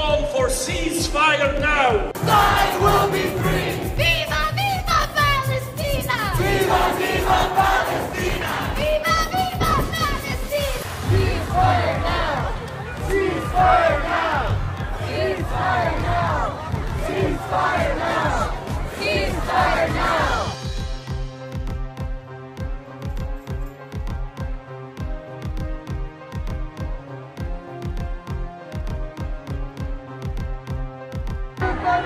call for ceasefire now. Sides will be free.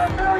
America!